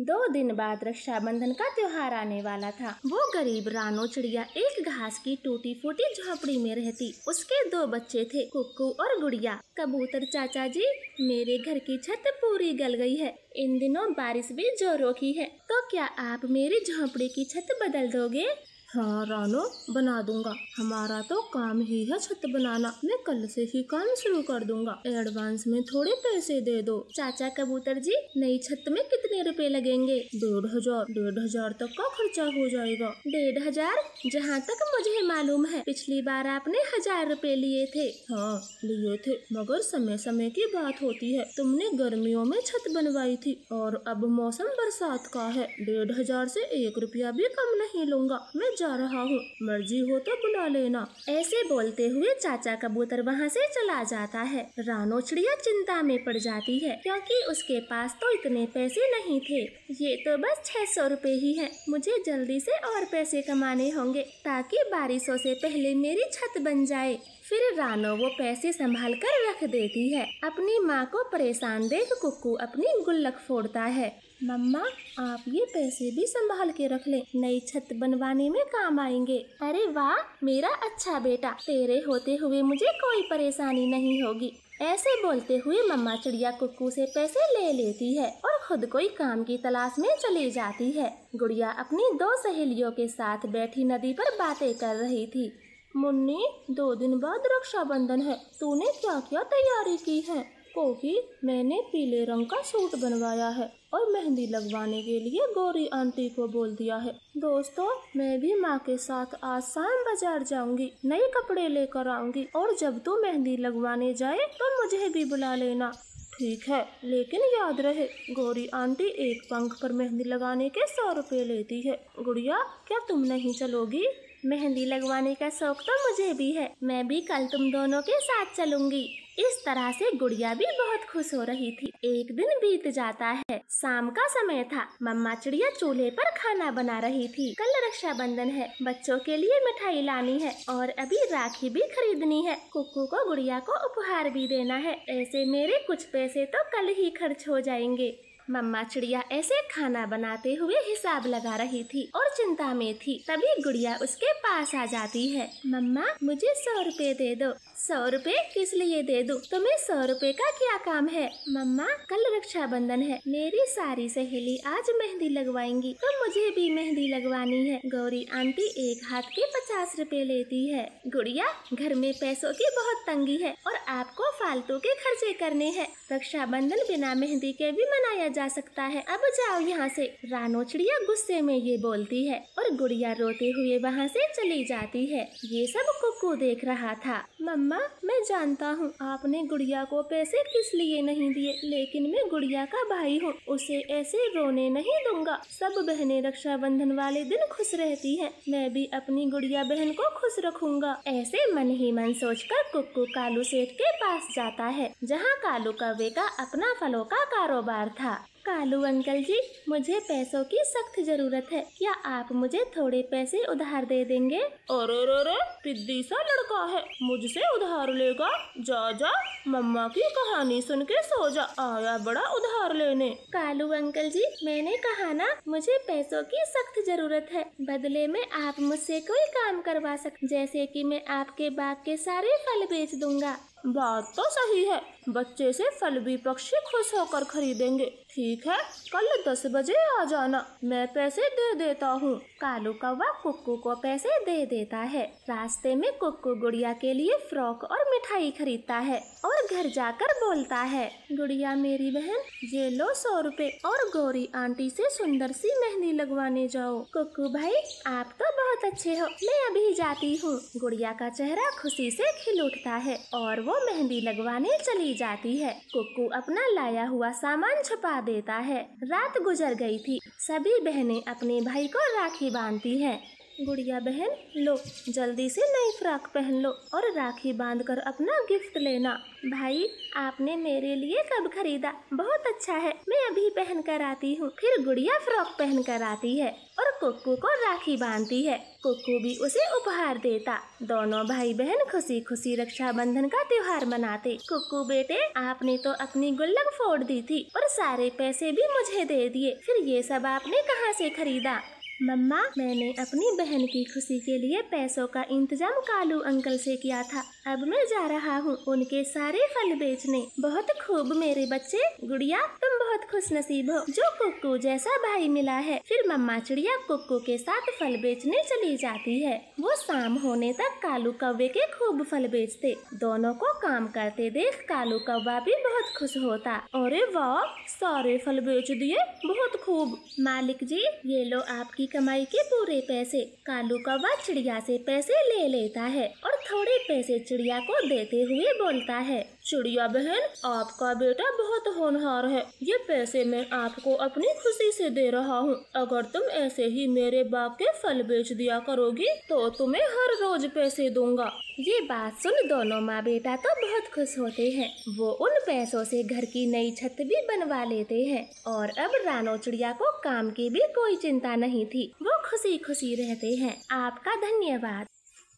दो दिन बाद रक्षाबंधन का त्योहार आने वाला था। वो गरीब रानो चिड़िया एक घास की टूटी फूटी झोपड़ी में रहती। उसके दो बच्चे थे, कुकू और गुड़िया। कबूतर चाचा जी, मेरे घर की छत पूरी गल गई है। इन दिनों बारिश भी जोरों की है। तो क्या आप मेरी झोपड़ी की छत बदल दोगे? रानो, बना दूँगा। हमारा तो काम ही है छत बनाना। मैं कल से ही काम शुरू कर दूँगा। एडवांस में थोड़े पैसे दे दो। चाचा कबूतर जी, नई छत में कितने रुपए लगेंगे? डेढ़ हज़ार। डेढ़ हज़ार तक का खर्चा हो जाएगा। डेढ़ हज़ार? जहाँ तक मुझे मालूम है, पिछली बार आपने हज़ार रुपए लिए थे। हाँ लिए थे, मगर समय समय की बात होती है। तुमने गर्मियों में छत बनवाई थी, और अब मौसम बरसात का है। डेढ़ हज़ार से एक रुपया भी कम नहीं लूँगा। मैं जा रहा हूँ। मर्ज़ी हो तो बुला लेना। ऐसे बोलते हुए चाचा कबूतर वहाँ से चला जाता है। रानो चिड़िया चिंता में पड़ जाती है, क्योंकि उसके पास तो इतने पैसे नहीं थे। ये तो बस छह सौ रूपए ही है। मुझे जल्दी से और पैसे कमाने होंगे, ताकि बारिशों से पहले मेरी छत बन जाए। फिर रानो वो पैसे संभाल कर रख देती है। अपनी माँ को परेशान देख कुक्कू अपनी गुल्लक फोड़ता है। मम्मा, आप ये पैसे भी संभाल के रख ले, नई छत बनवाने में काम आएँगे। अरे वाह, मेरा अच्छा बेटा, तेरे होते हुए मुझे कोई परेशानी नहीं होगी। ऐसे बोलते हुए मम्मा चिड़िया कुक्कू से पैसे ले लेती है और खुद कोई काम की तलाश में चली जाती है। गुड़िया अपनी दो सहेलियों के साथ बैठी नदी पर बातें कर रही थी। मुन्नी, दो दिन बाद रक्षाबंधन है, तूने क्या क्या तैयारी की है? कोकी, मैंने पीले रंग का सूट बनवाया है। और मेहंदी लगवाने के लिए गौरी आंटी को बोल दिया है। दोस्तों, मैं भी माँ के साथ आज शाम बाज़ार जाऊँगी, नए कपड़े लेकर आऊँगी और जब तू मेहंदी लगवाने जाए तो मुझे भी बुला लेना। ठीक है, लेकिन याद रहे, गौरी आंटी एक पंख पर मेहंदी लगाने के सौ रुपए लेती है। गुड़िया, क्या तुम नहीं चलोगी? मेहंदी लगवाने का शौक तो मुझे भी है। मैं भी कल तुम दोनों के साथ चलूँगी। इस तरह से गुड़िया भी बहुत खुश हो रही थी। एक दिन बीत जाता है। शाम का समय था। मम्मा चिड़िया चूल्हे पर खाना बना रही थी। कल रक्षाबंधन है। बच्चों के लिए मिठाई लानी है और अभी राखी भी खरीदनी है। कुक्कू को गुड़िया को उपहार भी देना है। ऐसे मेरे कुछ पैसे तो कल ही खर्च हो जाएँगे। मम्मा चिड़िया ऐसे खाना बनाते हुए हिसाब लगा रही थी और चिंता में थी। तभी गुड़िया उसके पास आ जाती है। मम्मा, मुझे सौ रुपए दे दो। सौ रुपए किस लिए दे दूँ? तुम्हें सौ रुपए का क्या काम है? मम्मा, कल रक्षाबंधन है। मेरी सारी सहेली आज मेहंदी लगवाएँगी। तो मुझे भी मेहंदी लगवानी है। गौरी आंटी एक हाथ के पचास रुपए लेती है। गुड़िया, घर में पैसों की बहुत तंगी है और आपको फालतू के खर्चे करने हैं। रक्षाबंधन बिना मेहंदी के भी मनाया जा सकता है। अब जाओ यहाँ से। रानो चिड़िया गुस्से में ये बोलती है और गुड़िया रोते हुए वहाँ से चली जाती है। ये सब कुकू देख रहा था। मम्मा मैं जानता हूँ आपने गुड़िया को पैसे किस लिए नहीं दिए, लेकिन मैं गुड़िया का भाई हूँ, उसे ऐसे रोने नहीं दूँगा। सब बहनें रक्षाबंधन वाले दिन खुश रहती हैं, मैं भी अपनी गुड़िया बहन को खुश रखूँगा। ऐसे मन ही मन सोचकर कुक्कू कालू सेठ के पास जाता है, जहाँ कालू कौवे का अपना फलों का कारोबार था। कालू अंकल जी मुझे पैसों की सख्त ज़रूरत है। क्या आप मुझे थोड़े पैसे उधार दे देंगे? अरे रे रे पिद्दी सा लड़का है। मुझसे उधार लेगा। जा जा मम्मा की कहानी सुन के सो जा। आया बड़ा उधार लेने। कालू अंकल जी मैंने कहा ना मुझे पैसों की सख्त ज़रूरत है। बदले में आप मुझसे कोई काम करवा सकते जैसे कि मैं आपके बाग के सारे फल बेच दूँगा। बात तो सही है। बच्चे से फल भी पक्षी खुश होकर खरीदेंगे। ठीक है कल दस बजे आ जाना। मैं पैसे दे देता हूँ। कालू कौवा कुक्कू को पैसे दे देता है। रास्ते में कुक्कू गुड़िया के लिए फ्रॉक और मिठाई खरीदता है और घर जाकर बोलता है, गुड़िया मेरी बहन, ये लो सौ रुपए और गौरी आंटी से सुंदर सी मेहंदी लगवाने जाओ। कुक्कू भाई, आप तो बहुत अच्छे हो, मैं अभी जाती हूँ। गुड़िया का चेहरा खुशी से खिल उठता है और वो मेहंदी लगवाने चली जाती है। कुक्कू अपना लाया हुआ सामान छुपा देता है। रात गुजर गई थी। सभी बहनें अपने भाई को राखी बांधती है। गुड़िया बहन, लो, जल्दी से नई फ्रॉक पहन लो और राखी बाँध कर अपना गिफ्ट लेना। भाई, आपने मेरे लिए कब खरीदा। बहुत अच्छा है। मैं अभी पहन कर आती हूँ। फिर गुड़िया फ्रॉक पहन कर आती है और कुक्कू को राखी बांधती है। कुक्कू भी उसे उपहार देता। दोनों भाई बहन खुशी खुशी रक्षाबंधन का त्योहार मनाते। कुक्कू बेटे, आपने तो अपनी गुल्लक फोड़ दी थी और सारे पैसे भी मुझे दे दिए। फिर ये सब आपने कहाँ से खरीदा? मम्मा, मैंने अपनी बहन की खुशी के लिए पैसों का इंतज़ाम कालू अंकल से किया था। अब मैं जा रहा हूँ उनके सारे फल बेचने। बहुत खूब मेरे बच्चे। गुड़िया, तुम बहुत खुश नसीब हो। जो कुक्कू जैसा भाई मिला है, फिर मम्मा चिड़िया कुक्कू के साथ फल बेचने चली जाती है। वो शाम होने तक कालू कौवे के खूब फल बेचते। दोनों को काम करते देख कालू कौवा भी बहुत खुश होता। अरे वाह, सारे फल बेच दिए। बहुत खूब। मालिक जी, ये लो आपकी कमाई के पूरे पैसे कालू कौवा चिड़िया से पैसे ले लेता है और थोड़े पैसे चिड़िया को देते हुए बोलता है, चिड़िया बहन, आपका बेटा बहुत होनहार है। ये पैसे मैं आपको अपनी खुशी से दे रहा हूँ। अगर तुम ऐसे ही मेरे बाग के फल बेच दिया करोगी तो तुम्हें हर रोज पैसे दूँगा ये बात सुन दोनों माँ बेटा तो बहुत खुश होते हैं। वो उन पैसों से घर की नई छत भी बनवा लेते हैं। और अब रानो चिड़िया को काम की भी कोई चिंता नहीं थी। वो खुशी खुशी रहते हैं। आपका धन्यवाद।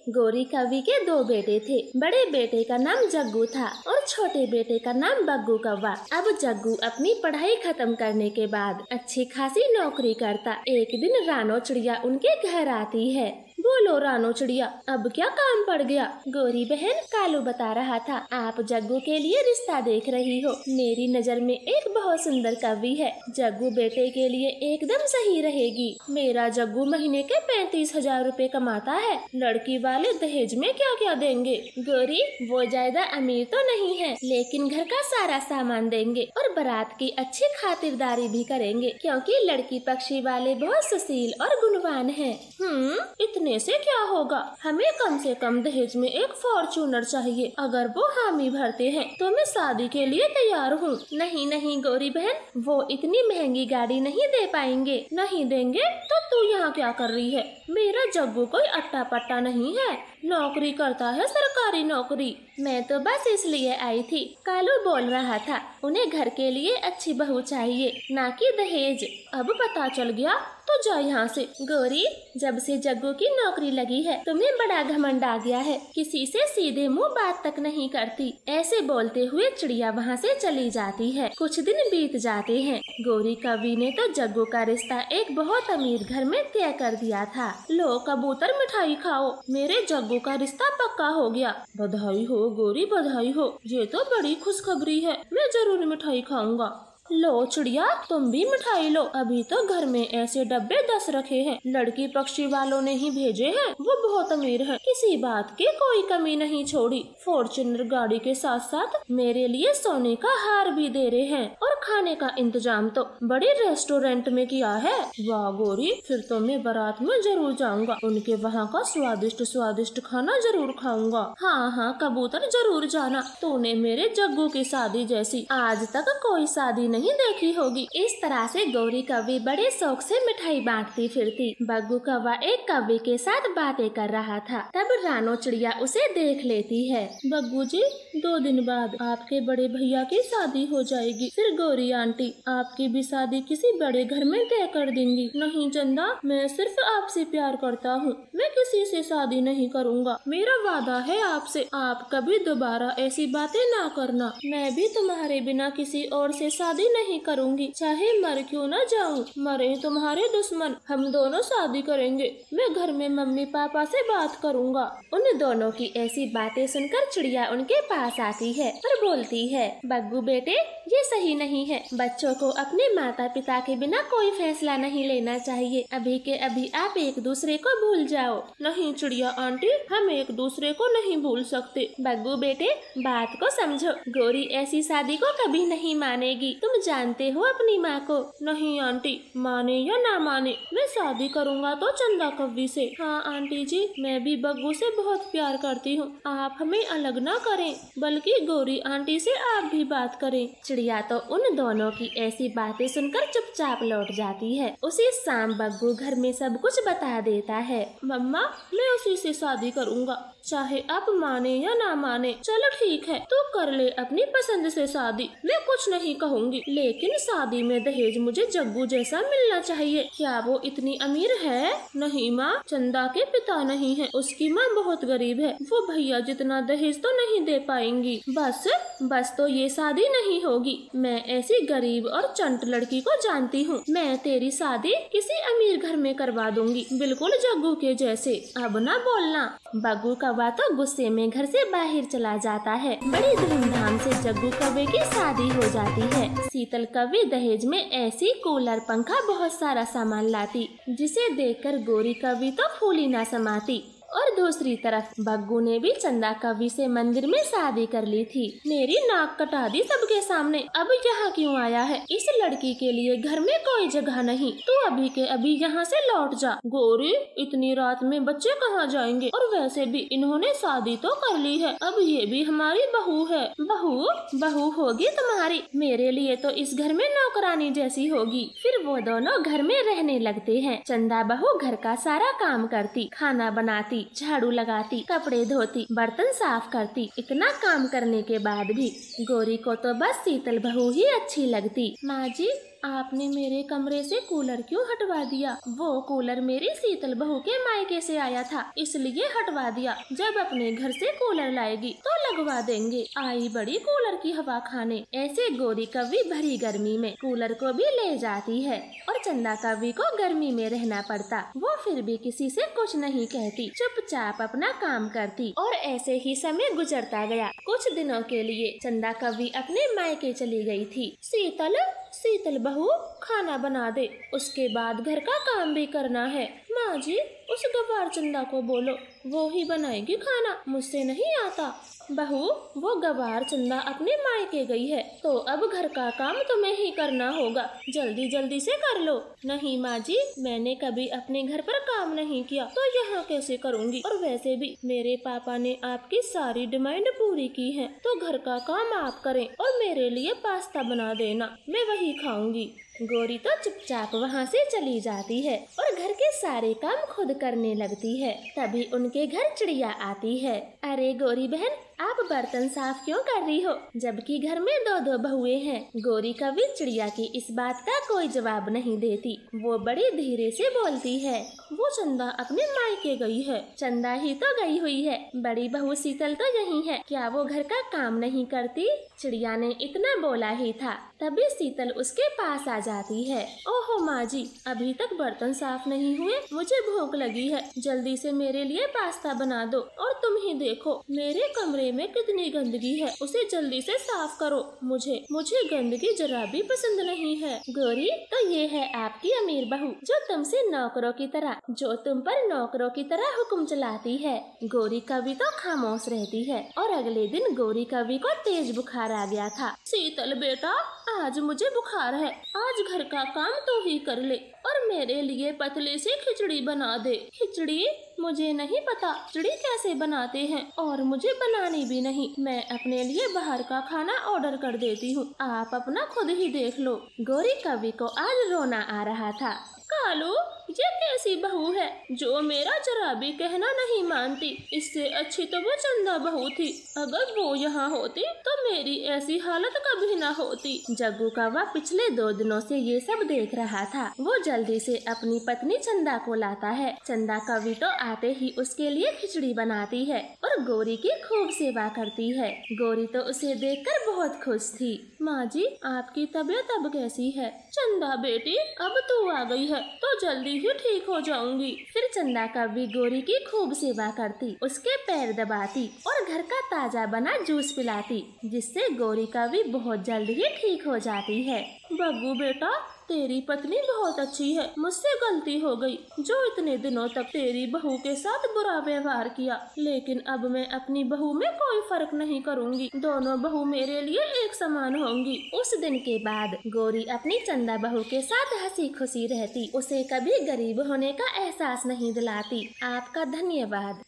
गोरी कवि के दो बेटे थे। बड़े बेटे का नाम जग्गू था और छोटे बेटे का नाम बग्गू कौवा। अब जग्गू अपनी पढ़ाई खत्म करने के बाद अच्छी खासी नौकरी करता। एक दिन रानो चिड़िया उनके घर आती है। बोलो, रानो चिड़िया, अब क्या काम पड़ गया? गोरी बहन, कालू बता रहा था, आप जग्गू के लिए रिश्ता देख रही हो। मेरी नज़र में एक बहुत सुंदर कवि है। जग्गू बेटे के लिए एकदम सही रहेगी। मेरा जग्गू महीने के पैंतीस हज़ार रूपए कमाता है। लड़की वाले दहेज में क्या क्या देंगे? गोरी, वो ज़्यादा अमीर तो नहीं है, लेकिन घर का सारा सामान देंगे और बारात की अच्छी खातिरदारी भी करेंगे, क्योंकि लड़की पक्षी वाले बहुत सुशील और गुणवान है। हम्म इतने से क्या होगा? हमें कम से कम दहेज में एक फॉर्चूनर चाहिए। अगर वो हामी भरते हैं तो मैं शादी के लिए तैयार हूँ। नहीं नहीं, गौरी बहन, वो इतनी महँगी गाड़ी नहीं दे पाएँगे। नहीं देंगे तो तू यहाँ क्या कर रही है? मेरा जग्गू कोई अट्टा पट्टा नहीं है। नौकरी करता है सरकारी नौकरी। मैं तो बस इसलिए आई थी। कालू बोल रहा था, उन्हें घर के लिए अच्छी बहू चाहिए, ना कि दहेज। अब पता चल गया तो जाओ यहाँ से। गौरी, जब से जग्गू की नौकरी लगी है, तुम्हें बड़ा घमंड आ गया है। किसी से सीधे मुँह बात तक नहीं करती। ऐसे बोलते हुए चिड़िया वहाँ से चली जाती है। कुछ दिन बीत जाते हैं। गौरी कवि ने तो जग्गू का रिश्ता एक बहुत अमीर घर में तय कर दिया था। लो, कबूतर मिठाई खाओ। मेरे जग्गू का रिश्ता पक्का हो गया। बधाई हो गोरी बधाई हो। ये तो बड़ी खुशखबरी है। मैं ज़रूर मिठाई खाऊँगा। लो चिड़िया, तुम भी मिठाई लो। अभी तो घर में ऐसे डब्बे दस रखे हैं। लड़की पक्षी वालों ने ही भेजे हैं। वो बहुत अमीर है। किसी बात की कोई कमी नहीं छोड़ी। फॉर्चुनर गाड़ी के साथ साथ मेरे लिए सोने का हार भी दे रहे हैं। और खाने का इंतज़ाम तो बड़े रेस्टोरेंट में किया है। वाह गोरी, फिर तो मैं बारात में ज़रूर जाऊँगा। उनके वहाँ का स्वादिष्ट स्वादिष्ट खाना ज़रूर खाऊँगा। हाँ हाँ कबूतर ज़रूर जाना। तूने मेरे जग्गू की शादी जैसी। आज तक कोई शादी नहीं देखी होगी। इस तरह से गौरी कवि बड़े शौक से मिठाई बांटती फिरती। बग्गू कौवा एक कवि के साथ बातें कर रहा था। तब रानो चिड़िया उसे देख लेती है। बग्गू जी, दो दिन बाद आपके बड़े भैया की शादी हो जाएगी। फिर गौरी आंटी, आपकी भी शादी किसी बड़े घर में तय कर देंगी। नहीं चंदा, मैं सिर्फ़ आपसे प्यार करता हूँ। मैं किसी से शादी नहीं करूँगा। मेरा वादा है आपसे, आप कभी दोबारा ऐसी बातें ना करना। मैं भी तुम्हारे बिना किसी और से शादी शादी नहीं करूँगी। चाहे मर क्यों न जाऊँ। मरे तुम्हारे दुश्मन। हम दोनों शादी करेंगे। मैं घर में मम्मी पापा से बात करूँगा। उन दोनों की ऐसी बातें सुनकर चिड़िया उनके पास आती है और बोलती है, बग्गू बेटे, ये सही नहीं है। बच्चों को अपने माता पिता के बिना कोई फैसला नहीं लेना चाहिए। अभी के अभी आप एक दूसरे को भूल जाओ। नहीं चिड़िया आंटी, हम एक दूसरे को नहीं भूल सकते। बग्गू बेटे, बात को समझो। गोरी ऐसी शादी को कभी नहीं मानेगी। तुम जानते हो अपनी माँ को? नहीं, आंटी। माने या ना माने, मैं शादी करूँगा तो चंदा कव्वी से। हाँ आंटी जी, मैं भी बग्गू से बहुत प्यार करती हूँ। आप हमें अलग ना करें, बल्कि गौरी आंटी से आप भी बात करें। चिड़िया तो उन दोनों की ऐसी बातें सुनकर चुपचाप लौट जाती है। उसी शाम बग्गू घर में सब कुछ बता देता है। मम्मा, मैं उसी से शादी करूँगा। चाहे आप माने या ना माने, चलो ठीक है, तू कर ले अपनी पसंद से शादी। मैं कुछ नहीं कहूँगी, लेकिन शादी में दहेज मुझे जग्गू जैसा मिलना चाहिए। क्या वो इतनी अमीर है? नहीं माँ, चंदा के पिता नहीं है। उसकी माँ बहुत गरीब है। वो भैया जितना दहेज तो नहीं दे पाएँगी। बस बस तो ये शादी नहीं होगी। मैं ऐसी गरीब और चंट लड़की को जानती हूँ। मैं तेरी शादी किसी अमीर घर में करवा दूँगी, बिल्कुल जग्गू के जैसे। अब ना बोलना। बग्गू कौवा तो गुस्से में घर से बाहर चला जाता है। बड़ी धूमधाम से जग्गू कौवे की शादी हो जाती है। शीतल कवि दहेज में ऐसी कूलर पंखा बहुत सारा सामान लाती, जिसे देखकर गोरी कवि तो फूली ना समाती। और दूसरी तरफ़ बग्गू ने भी चंदा कवि से मंदिर में शादी कर ली थी। मेरी नाक कटा दी सबके सामने। अब यहाँ क्यों आया है? इस लड़की के लिए घर में कोई जगह नहीं। तू अभी के अभी यहाँ से लौट जा। गोरी, इतनी रात में बच्चे कहाँ जाएँगे? और वैसे भी इन्होंने शादी तो कर ली है। अब ये भी हमारी बहू है। बहू? बहू होगी तुम्हारी। मेरे लिए तो इस घर में नौकरानी जैसी होगी। फिर वो दोनों घर में रहने लगते हैं। चंदा बहू घर का सारा काम करती, खाना बनाती। झाड़ू लगाती, कपड़े धोती, बर्तन साफ़ करती। इतना काम करने के बाद भी गोरी को तो बस शीतल बहू ही अच्छी लगती। माँ जी आपने मेरे कमरे से कूलर क्यों हटवा दिया? वो कूलर मेरी शीतल बहू के मायके से आया था, इसलिए हटवा दिया। जब अपने घर से कूलर लाएगी तो लगवा देंगे। आई बड़ी कूलर की हवा खाने। ऐसे गोरी कवि भरी गर्मी में कूलर को भी ले जाती है, और चंदा कवि को गर्मी में रहना पड़ता। वो फिर भी किसी से कुछ नहीं कहती, चुपचाप अपना काम करती, और ऐसे ही समय गुजरता गया। कुछ दिनों के लिए चंदा कवि अपने मायके चली गई थी। शीतल शीतल बहू खाना बना दे। उसके बाद घर का काम भी करना है। माँ जी, उस गवार चंदा को बोलो, वो ही बनाएगी खाना, मुझसे नहीं आता। बहू, वो गवार चंदा अपने मायके गई है तो अब घर का काम तुम्हें ही करना होगा, जल्दी जल्दी से कर लो। नहीं माँ जी, मैंने कभी अपने घर पर काम नहीं किया तो यहाँ कैसे करूँगी? और वैसे भी, मेरे पापा ने आपकी सारी डिमांड पूरी की है तो घर का काम आप करें, और मेरे लिए पास्ता बना देना, मैं वही खाऊँगी। गोरी तो चुपचाप वहाँ से चली जाती है और घर के सारे काम खुद करने लगती है। तभी उनके घर चिड़िया आती है। अरे गोरी बहन, आप बर्तन साफ़ क्यों कर रही हो? जबकि घर में दो दो बहुए हैं। गोरी कभी चिड़िया की इस बात का कोई जवाब नहीं देती। वो बड़ी धीरे से बोलती है, वो चंदा अपने मायके गई है। चंदा ही तो गई हुई है। बड़ी बहू शीतल तो यही है। क्या वो घर का काम नहीं करती? चिड़िया ने इतना बोला ही था। तभी शीतल उसके पास आ जाती है। ओहो माँ जी, अभी तक बर्तन साफ़ नहीं हुए, मुझे भूख लगी है। जल्दी से मेरे लिए पास्ता बना दो और तुम ही देखो, मेरे कमरे में कितनी गंदगी है। उसे जल्दी से साफ़ करो। मुझे मुझे गंदगी जरा भी पसंद नहीं है। गौरी तो ये है आपकी अमीर बहू, जो तुमसे नौकरों की तरह, जो तुम पर नौकरों की तरह हुक्म चलाती है। गोरी कवि तो खामोश रहती है और अगले दिन गोरी कवि को तेज बुखार आ गया था। शीतल बेटा आज मुझे बुखार है। आज घर का काम तो ही कर ले और मेरे लिए पतले से खिचड़ी बना दे। खिचड़ी? मुझे नहीं पता। खिचड़ी कैसे बनाते हैं? और मुझे बनानी भी नहीं। मैं अपने लिए बाहर का खाना ऑर्डर कर देती हूँ। आप अपना खुद ही देख लो। गौरी कवि को आज रोना आ रहा था। कालू, ये कैसी बहू है जो मेरा जरा भी कहना नहीं मानती? इससे अच्छी तो वो चंदा बहू थी। अगर वो यहाँ होती तो मेरी ऐसी हालत कभी ना होती। जग्गू कौवा पिछले दो दिनों से ये सब देख रहा था। वो जल्दी से अपनी पत्नी चंदा को लाता है। चंदा कवि तो आते ही उसके लिए खिचड़ी बनाती है और गोरी की खूब सेवा करती है। गोरी तो उसे देखकर बहुत खुश थी। माँ जी, आपकी तबीयत अब कैसी है? चंदा बेटी, अब तू आ गई है तो जल्दी ही ठीक हो जाऊँगी। फिर चंदा कवि गोरी की खूब सेवा करती, उसके पैर दबाती और घर का ताज़ा बना जूस पिलाती, जिससे गोरी भी बहुत जल्द ही ठीक हो जाती है। बब्बू बेटा तेरी पत्नी बहुत अच्छी है। मुझसे गलती हो गई। जो इतने दिनों तक तेरी बहू के साथ बुरा व्यवहार किया, लेकिन अब मैं अपनी बहू में कोई फ़र्क नहीं करूँगी। दोनों बहू मेरे लिए एक समान होंगी। उस दिन के बाद गोरी अपनी चंदा बहू के साथ हँसी खुशी रहती। उसे कभी गरीब होने का एहसास नहीं दिलाती। आपका धन्यवाद।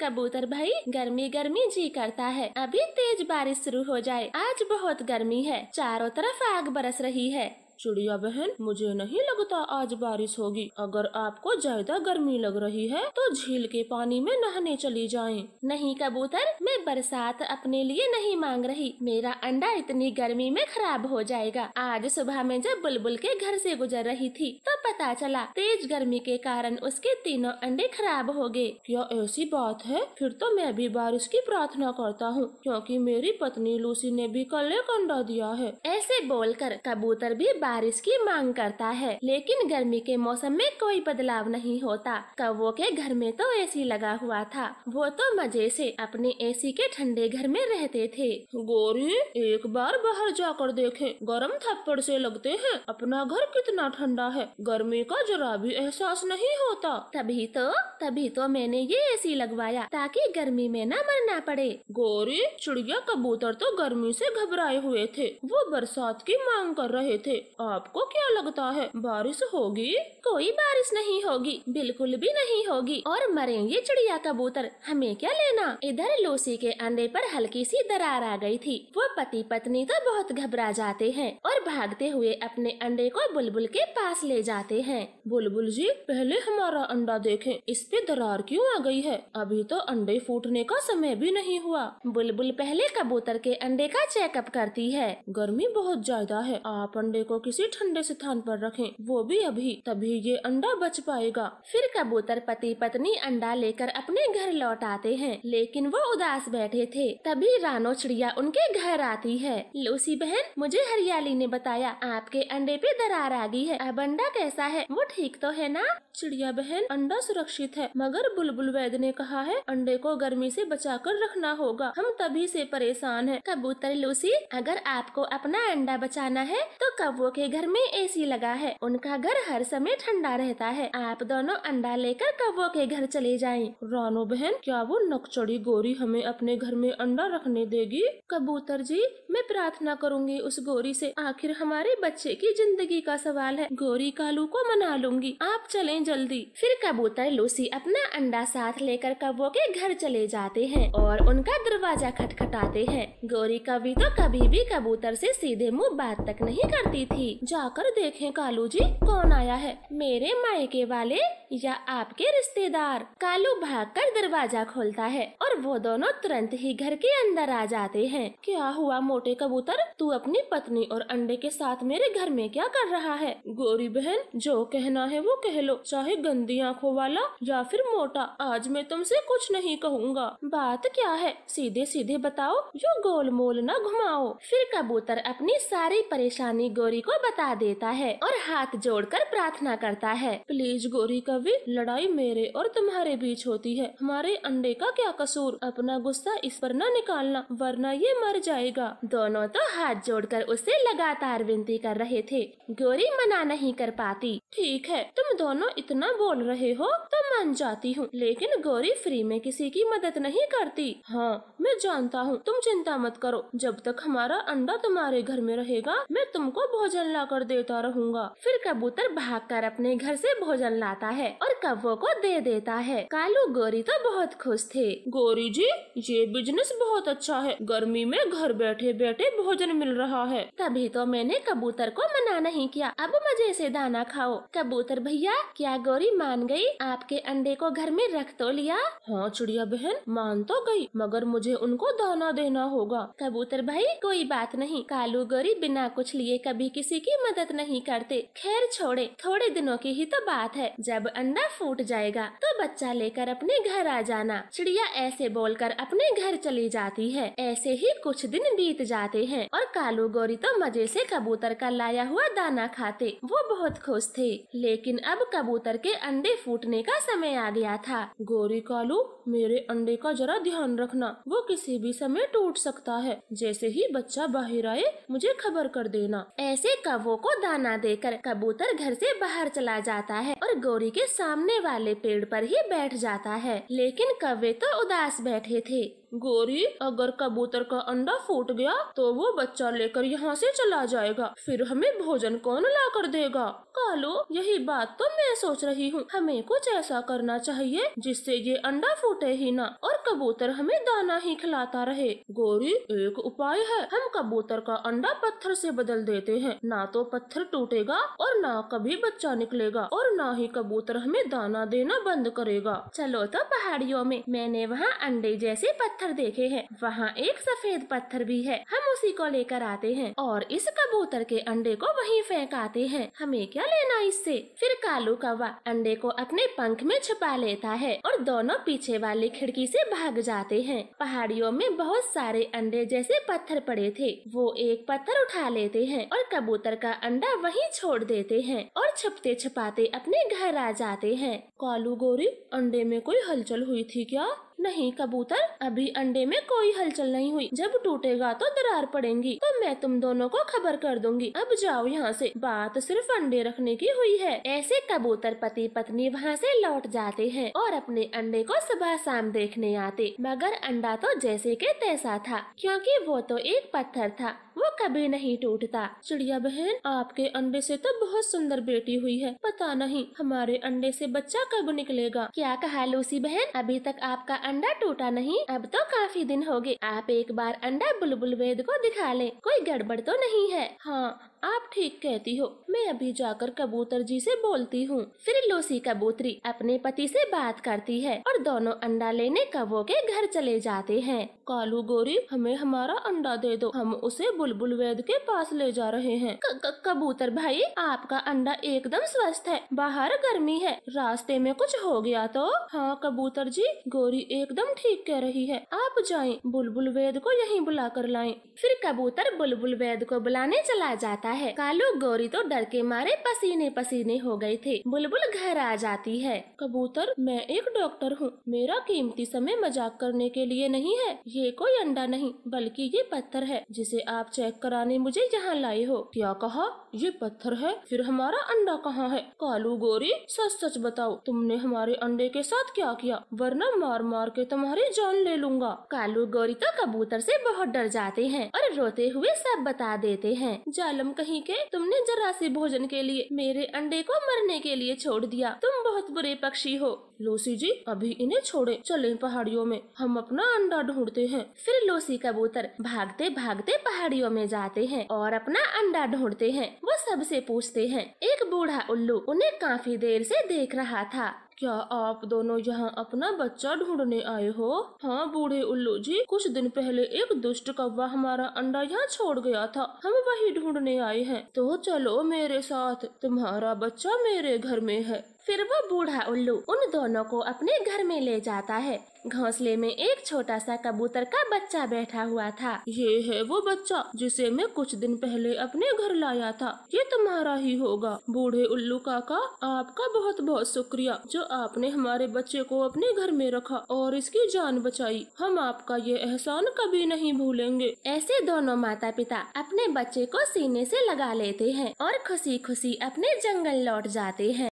कबूतर भाई गर्मी गर्मी जी करता है। अभी तेज बारिश शुरू हो जाए। आज बहुत गर्मी है। चारों तरफ़ आग बरस रही है। चिड़िया बहन, मुझे नहीं लगता आज बारिश होगी। अगर आपको ज़्यादा गर्मी लग रही है तो झील के पानी में नहाने चली जाएँ। नहीं कबूतर, मैं बरसात अपने लिए नहीं मांग रही। मेरा अंडा इतनी गर्मी में खराब हो जाएगा। आज सुबह में जब बुलबुल के घर से गुजर रही थी तो पता चला तेज गर्मी के कारण उसके तीनों अंडे खराब हो गए। क्या ऐसी बात है? फिर तो मैं भी बारिश की प्रार्थना करता हूँ, क्योंकि मेरी पत्नी लूसी ने भी कल एक अंडा दिया है। ऐसे बोलकर कबूतर भी बारिश की मांग करता है। लेकिन गर्मी के मौसम में कोई बदलाव नहीं होता। कौवों के घर में तो एसी लगा हुआ था। वो तो मज़े से अपने एसी के ठंडे घर में रहते थे। गोरी, एक बार बाहर जाकर देखें। गरम थप्पड़ से लगते हैं। अपना घर कितना ठंडा है। गर्मी का जरा भी एहसास नहीं होता। तभी तो तभी तो मैंने ये एसी लगवाया, ताकि गर्मी में न मरना पड़े। गोरी, चिड़िया कबूतर तो गर्मी से घबराए हुए थे। वो बरसात की मांग कर रहे थे। आपको क्या लगता है? बारिश होगी? कोई बारिश नहीं होगी, बिल्कुल भी नहीं होगी। और मरेंगे चिड़िया कबूतर, हमें क्या लेना? इधर लूसी के अंडे पर हल्की सी दरार आ गई थी। वो पति पत्नी तो बहुत घबरा जाते हैं और भागते हुए अपने अंडे को बुलबुल के पास ले जाते हैं। बुलबुल जी, पहले हमारा अंडा देखें। इस पे दरार क्यों आ गई है? अभी तो अंडे फूटने का समय भी नहीं हुआ। बुलबुल पहले कबूतर के अंडे का चेकअप करती है। गर्मी बहुत ज़्यादा है। आप अंडे को किसी ठंडे स्थान पर रखें। वो भी अभी, तभी ये अंडा बच पाएगा। फिर कबूतर पति पत्नी अंडा लेकर अपने घर लौट आते हैं। लेकिन वो उदास बैठे थे। तभी रानो चिड़िया उनके घर आती है। लूसी बहन, मुझे हरियाली ने बताया, आपके अंडे पे दरार आ गई है। अब अंडा कैसा है? वो ठीक तो है ना? चिड़िया बहन, अंडा सुरक्षित है। मगर बुलबुल वैद ने कहा है, अंडे को गर्मी से बचाकर रखना होगा। हम तभी से परेशान है। कबूतर लूसी, अगर आपको अपना अंडा बचाना है तो कबो के घर में एसी लगा है। उनका घर हर समय ठंडा रहता है। आप दोनों अंडा लेकर कौवों के घर चले जाएँ। रानो बहन, क्या वो नकचड़ी गोरी हमें अपने घर में अंडा रखने देगी? कबूतर जी, मैं प्रार्थना करूँगी उस गोरी से। आखिर हमारे बच्चे की ज़िंदगी का सवाल है। गोरी कालू को मना लूँगी। आप चले जल्दी। फिर कबूतर लूसी अपना अंडा साथ लेकर कौवों के घर चले जाते हैं और उनका दरवाज़ा खटखटाते हैं। गोरी कभी तो कभी भी कबूतर से सीधे मुँह बात तक नहीं करती थी। जा जाकर देखें कालू जी, कौन आया है? मेरे मायके वाले या आपके रिश्तेदार? कालू भागकर दरवाज़ा खोलता है और वो दोनों तुरंत ही घर के अंदर आ जाते हैं। क्या हुआ मोटे कबूतर? तू अपनी पत्नी और अंडे के साथ मेरे घर में क्या कर रहा है? गोरी बहन, जो कहना है वो कह लो, चाहे गंदी आँखों वाला या फिर मोटा। आज मैं तुमसे कुछ नहीं कहूँगा। बात क्या है? सीधे सीधे बताओ जो गोल मोल न घुमाओ। फिर कबूतर अपनी सारी परेशानी गोरी को बता देता है और हाथ जोड़कर प्रार्थना करता है। प्लीज़ गोरी कवि, लड़ाई मेरे और तुम्हारे बीच होती है। हमारे अंडे का क्या कसूर? अपना गुस्सा इस पर न निकालना, वरना ये मर जाएगा। दोनों तो हाथ जोड़कर उसे लगातार विनती कर रहे थे। गोरी मना नहीं कर पाती। ठीक है, तुम दोनों इतना बोल रहे हो तो मान जाती हूँ, लेकिन गोरी फ्री में किसी की मदद नहीं करती। हाँ मैं जानता हूँ, तुम चिंता मत करो। जब तक हमारा अंडा तुम्हारे घर में रहेगा, मैं तुमको भोजन ला कर देता रहूँगा। फिर कबूतर भागकर अपने घर से भोजन लाता है और कब्बों को दे देता है। कालू गोरी तो बहुत खुश थे। गोरी जी, ये बिज़नेस बहुत अच्छा है। गर्मी में घर बैठे बैठे भोजन मिल रहा है। तभी तो मैंने कबूतर को मना नहीं किया। अब मज़े से दाना खाओ। कबूतर भैया, क्या गोरी मान गई? आपके अंडे को घर में रख तो लिया? हाँ चिड़िया बहन, मान तो गई, मगर मुझे उनको दाना देना होगा। कबूतर भाई, कोई बात नहीं। कालू गोरी बिना कुछ लिए कभी किसी की मदद मदद नहीं करते। खैर छोड़े, थोड़े दिनों की ही तो बात है। जब अंडा फूट जाएगा तो बच्चा लेकर अपने घर आ जाना। चिड़िया ऐसे बोलकर अपने घर चली जाती है। ऐसे ही कुछ दिन बीत जाते हैं और कालू गोरी तो मज़े से कबूतर का लाया हुआ दाना खाते। वो बहुत खुश थे। लेकिन अब कबूतर के अंडे फूटने का समय आ गया था। गोरी कालू, मेरे अंडे का जरा ध्यान रखना। वो किसी भी समय टूट सकता है। जैसे ही बच्चा बाहर आए, मुझे खबर कर देना। ऐसे कौवों को दाना देकर कबूतर घर से बाहर चला जाता है और गौरी के सामने वाले पेड़ पर ही बैठ जाता है। लेकिन कव्वे तो उदास बैठे थे। गोरी, अगर कबूतर का अंडा फूट गया तो वो बच्चा लेकर यहाँ से चला जाएगा। फिर हमें भोजन कौन ला कर देगा? कालू, यही बात तो मैं सोच रही हूँ। हमें कुछ ऐसा करना चाहिए, जिससे ये अंडा फूटे ही ना, और कबूतर हमें दाना ही खिलाता रहे। गोरी, एक उपाय है। हम कबूतर का अंडा पत्थर से बदल देते हैं। ना तो पत्थर टूटेगा, और ना कभी बच्चा निकलेगा, और ना ही कबूतर हमें दाना देना बंद करेगा। चलो तो पहाड़ियों में, मैंने वहाँ अंडे जैसे पत्थर पत्थर देखे हैं। वहाँ एक सफ़ेद पत्थर भी है। हम उसी को लेकर आते हैं और इस कबूतर के अंडे को वहीं फेंक आते हैं। हमें क्या लेना इससे? फिर कालू कौवा अंडे को अपने पंख में छुपा लेता है और दोनों पीछे वाली खिड़की से भाग जाते हैं। पहाड़ियों में बहुत सारे अंडे जैसे पत्थर पड़े थे। वो एक पत्थर उठा लेते हैं और कबूतर का अंडा वहीं छोड़ देते हैं और छुपते छुपाते अपने घर आ जाते हैं। कालू गोरी, अंडे में कोई हलचल हुई थी क्या? नहीं, कबूतर, अभी अंडे में कोई हलचल नहीं हुई। जब टूटेगा तो दरार पड़ेगी। तो मैं तुम दोनों को खबर कर दूँगी। अब जाओ यहाँ से। बात सिर्फ़ अंडे रखने की हुई है। ऐसे कबूतर पति पत्नी वहाँ से लौट जाते हैं और अपने अंडे को सुबह शाम देखने आते। मगर अंडा तो जैसे के तैसा था, क्योंकि वो तो एक पत्थर था। वो कभी नहीं टूटता। चिड़िया बहन, आपके अंडे से तो बहुत सुंदर बेटी हुई है। पता नहीं, हमारे अंडे से बच्चा कब निकलेगा। क्या कहा लूसी बहन? अभी तक आपका अंडा टूटा नहीं, अब तो काफ़ी दिन हो गए। आप एक बार अंडा बुलबुल वेद को दिखा ले, कोई गड़बड़ तो नहीं है। हाँ आप ठीक कहती हो। मैं अभी जाकर कबूतर जी से बोलती हूँ। फिर लूसी कबूतरी अपने पति से बात करती है और दोनों अंडा लेने कबो के घर चले जाते हैं। कालू गोरी, हमें हमारा अंडा दे दो। हम उसे बुलबुल वैद के पास ले जा रहे हैं। कबूतर भाई, आपका अंडा एकदम स्वस्थ है, बाहर गर्मी है, रास्ते में कुछ हो गया तो? हाँ कबूतर जी, गोरी एकदम ठीक कह रही है। आप जाए, बुलबुल वैद को यहीं बुला कर लाए। फिर कबूतर बुलबुल वैद को बुलाने चला जाता है। कालू गोरी तो डर के मारे पसीने पसीने हो गए थे। बुलबुल घर आ जाती है। कबूतर, मैं एक डॉक्टर हूँ। मेरा कीमती समय मज़ाक करने के लिए नहीं है। ये कोई अंडा नहीं, बल्कि ये पत्थर है, जिसे आप चेक कराने मुझे यहाँ लाए हो। क्या कहा? ये पत्थर है? फिर हमारा अंडा कहाँ है? कालू गोरी, सच सच बताओ, तुमने हमारे अंडे के साथ क्या किया? वरना मार मार के तुम्हारी जान ले लूँगा। कालू गोरी तो कबूतर से बहुत डर जाते हैं और रोते हुए सब बता देते हैं। जालम कहीं के, तुमने जरा से भोजन के लिए मेरे अंडे को मरने के लिए छोड़ दिया। तुम बहुत बुरे पक्षी हो। लोसी जी, अभी इन्हें छोड़े चले पहाड़ियों में। हम अपना अंडा ढूंढते हैं। फिर लोसी कबूतर भागते भागते पहाड़ियों में जाते हैं और अपना अंडा ढूंढते हैं। वो सबसे पूछते हैं, एक बूढ़ा उल्लू उन्हें काफ़ी देर से देख रहा था। क्या आप दोनों यहाँ अपना बच्चा ढूँढने आए हो? हाँ बूढ़े उल्लू जी, कुछ दिन पहले एक दुष्ट कौवा हमारा अंडा यहाँ छोड़ गया था। हम वही ढूँढने आए हैं। तो चलो मेरे साथ, तुम्हारा बच्चा मेरे घर में है। फिर वो बूढ़ा उल्लू उन दोनों को अपने घर में ले जाता है। घोंसले में एक छोटा सा कबूतर का बच्चा बैठा हुआ था। ये है वो बच्चा जिसे मैं कुछ दिन पहले अपने घर लाया था। ये तुम्हारा ही होगा। बूढ़े उल्लू काका, आपका बहुत बहुत शुक्रिया जो आपने हमारे बच्चे को अपने घर में रखा और इसकी जान बचाई। हम आपका ये एहसान कभी नहीं भूलेंगे। ऐसे दोनों माता पिता अपने बच्चे को सीने से लगा लेते हैं और खुशी खुशी अपने जंगल लौट जाते हैं।